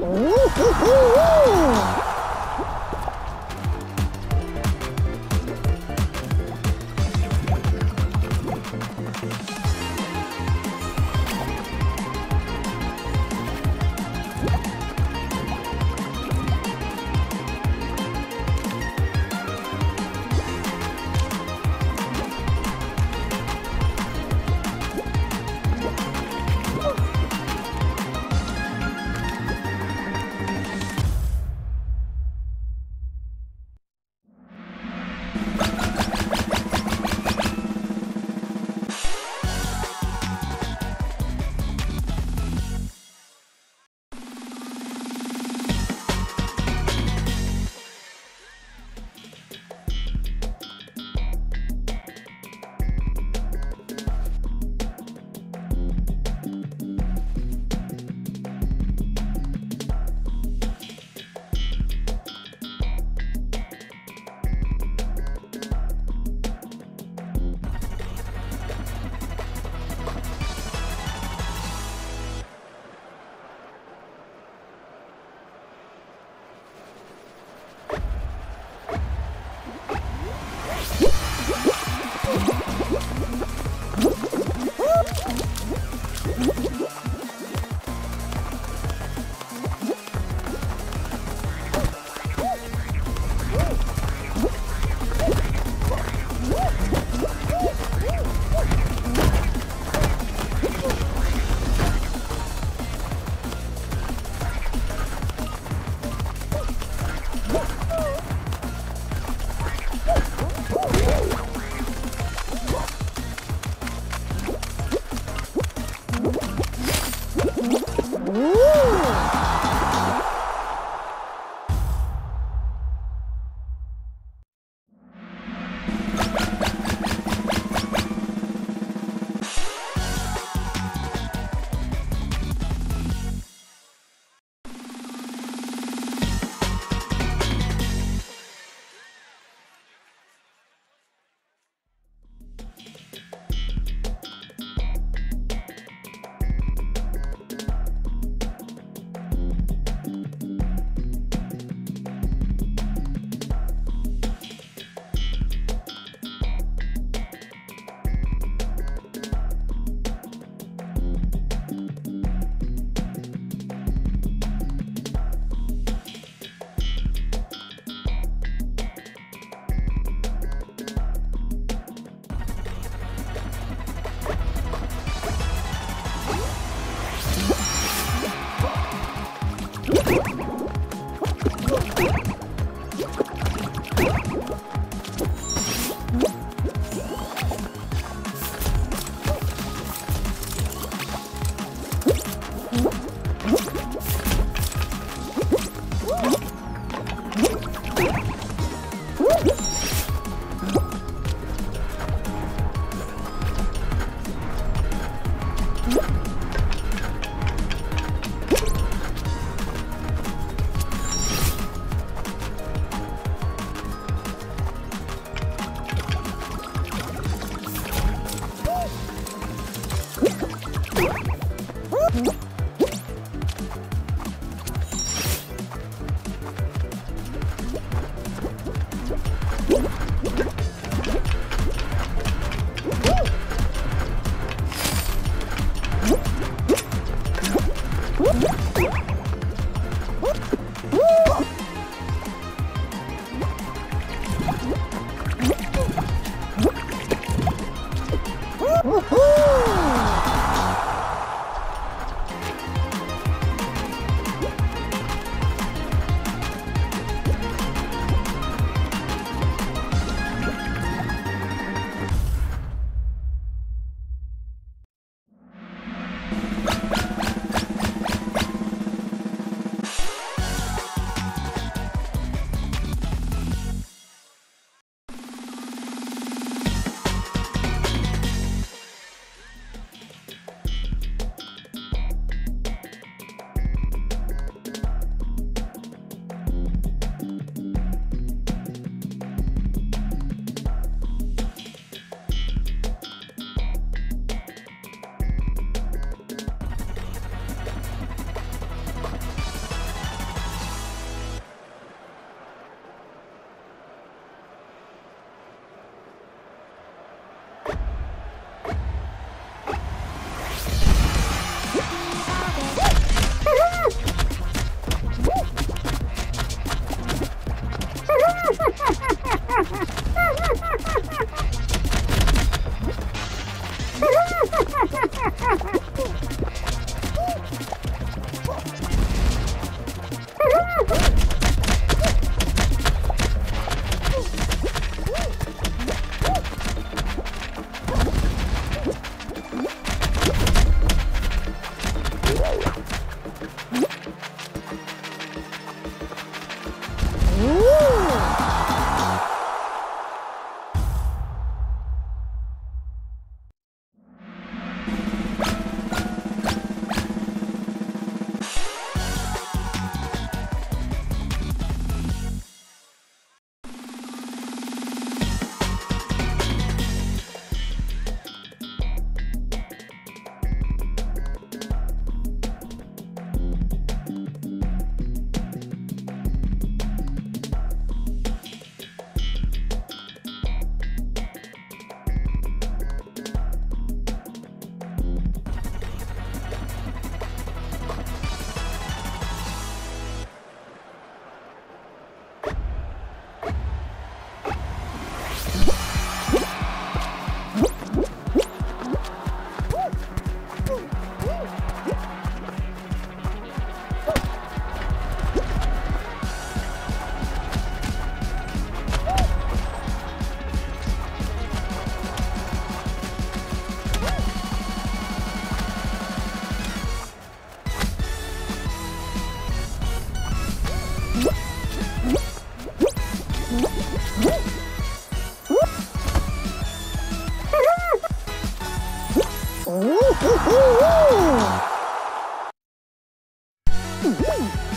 Ooh, ooh, ooh, Oh, my God. Ha Woo!